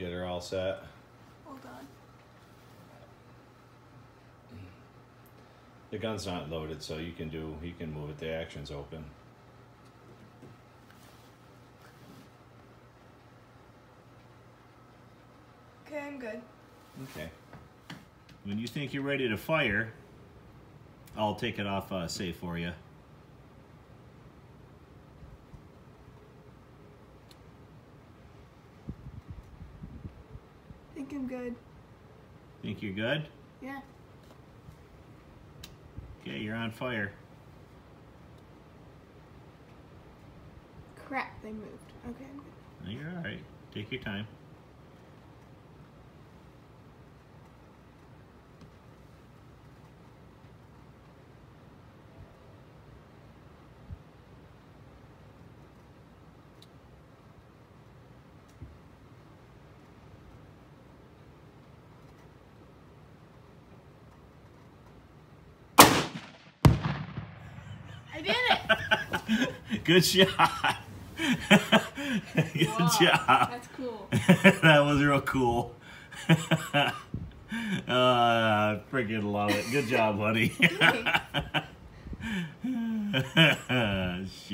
Get her all set. Hold on. The gun's not loaded, so you can do you can move it. The action's open. Okay, I'm good. Okay. When you think you're ready to fire, I'll take it off uh, safe for you. Think I'm good. Think you're good? Yeah. Okay, you're on fire. Crap, they moved. Okay, I'm good. You're all right. Take your time. I did it! Good shot. Good Wow, job. That's cool. that was real cool. uh, I freaking love it. Good job, honey. Thanks.